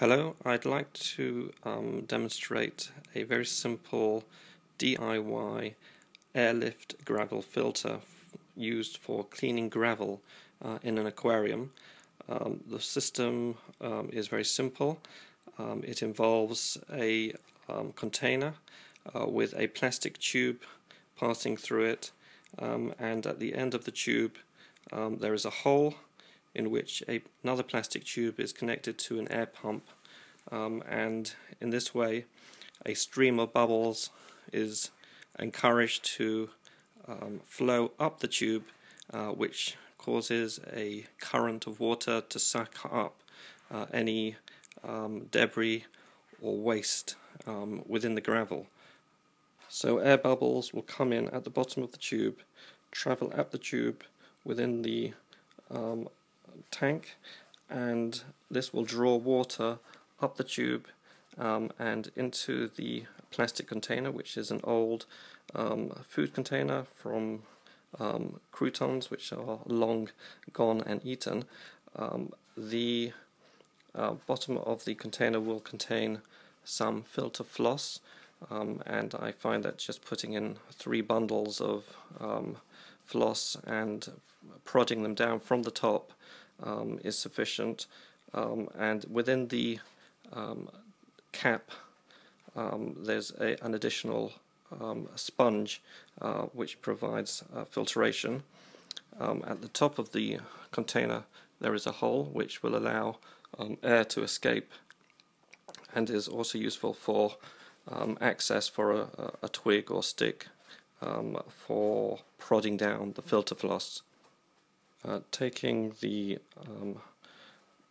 Hello, I'd like to um, demonstrate a very simple DIY airlift gravel filter used for cleaning gravel uh, in an aquarium. Um, the system um, is very simple. Um, it involves a um, container uh, with a plastic tube passing through it um, and at the end of the tube there is a hole in which a, another plastic tube is connected to an air pump um, and in this way a stream of bubbles is encouraged to um, flow up the tube uh, which causes a current of water to suck up uh, any um, debris or waste um, within the gravel. So air bubbles will come in at the bottom of the tube, travel up the tube within the um, tank and this will draw water up the tube um, and into the plastic container which is an old um, food container from um, croutons which are long gone and eaten. Um, the uh, bottom of the container will contain some filter floss um, and I find that just putting in three bundles of um, floss and prodding them down from the top um, is sufficient. Um, and within the um, cap, um, there's a, an additional um, sponge uh, which provides uh, filtration. Um, at the top of the container, there is a hole which will allow air to escape and is also useful for access for a, a, twig or stick for prodding down the filter floss. Uh, taking the um,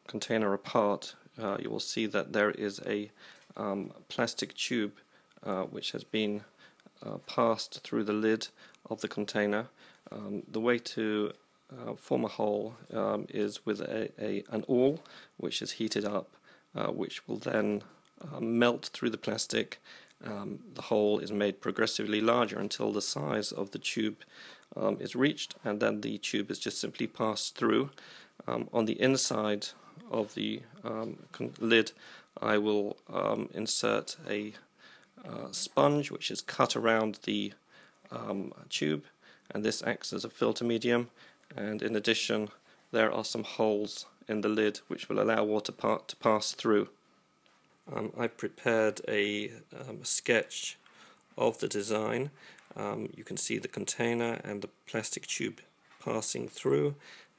container apart, uh, you will see that there is a um, plastic tube uh, which has been uh, passed through the lid of the container. Um, the way to uh, form a hole um, is with a, a, an awl which is heated up, which will then melt through the plastic um, the hole is made progressively larger until the size of the tube um, is reached and then the tube is just simply passed through. Um, on the inside of the um, lid I will um, insert a uh, sponge which is cut around the tube and this acts as a filter medium and in addition there are some holes in the lid which will allow water part to pass through. Um, I prepared a um, sketch of the design. Um, you can see the container and the plastic tube passing through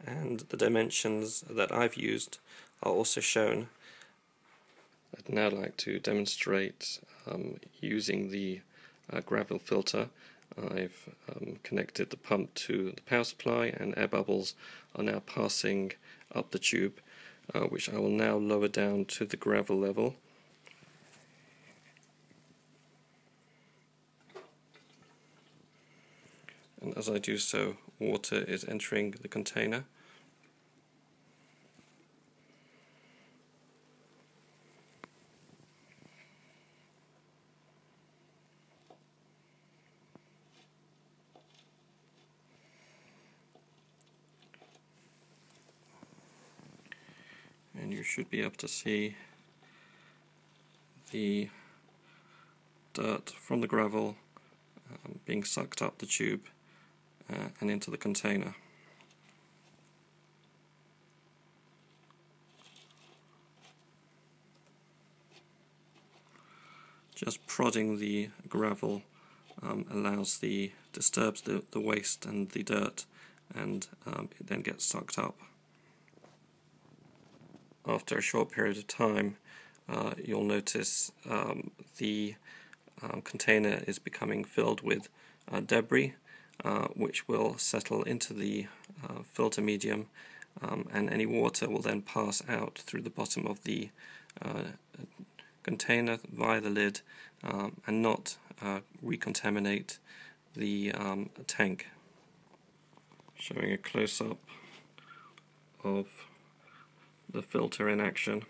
and the dimensions that I've used are also shown. I'd now like to demonstrate um, using the uh, gravel filter. I've um, connected the pump to the power supply and air bubbles are now passing up the tube uh, which I will now lower down to the gravel level. As I do so water is entering the container. And you should be able to see the dirt from the gravel um, being sucked up the tube uh, and into the container. Just prodding the gravel um, allows the disturbs the, the waste and the dirt and um, it then gets sucked up. After a short period of time uh, you'll notice um, the um, container is becoming filled with uh, debris uh, which will settle into the uh, filter medium um, and any water will then pass out through the bottom of the uh, container via the lid um, and not uh, recontaminate the um, tank. Showing a close-up of the filter in action.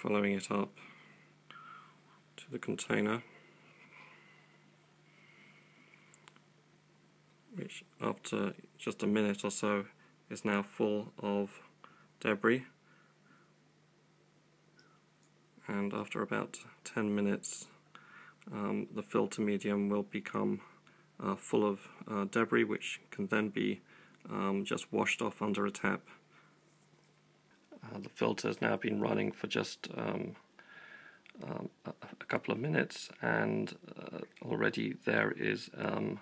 Following it up to the container which after just a minute or so is now full of debris and after about 10 minutes um, the filter medium will become uh, full of uh, debris which can then be um, just washed off under a tap. Uh, the filter has now been running for just um, um a, couple of minutes and uh, already there is um,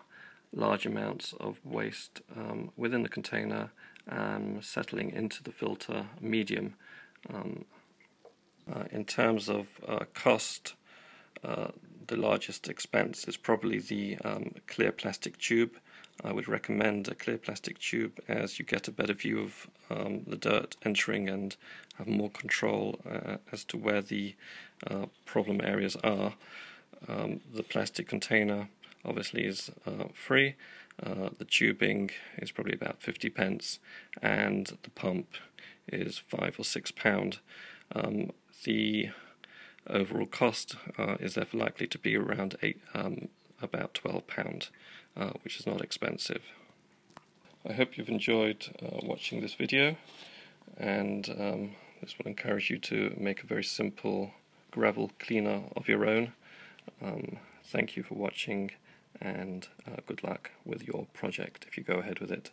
large amounts of waste um, within the container settling into the filter medium. Uh, in terms of uh, cost, uh, the largest expense is probably the um, clear plastic tube. I would recommend a clear plastic tube as you get a better view of um, the dirt entering and have more control uh, as to where the uh, problem areas are. Um, the plastic container obviously is uh, free. Uh, the tubing is probably about 50 pence, and the pump is five or six pound. Um, the overall cost uh, is therefore likely to be around eight, um, about £12, uh, which is not expensive. I hope you've enjoyed uh, watching this video and um, this will encourage you to make a very simple gravel cleaner of your own. Um, thank you for watching and uh, good luck with your project if you go ahead with it.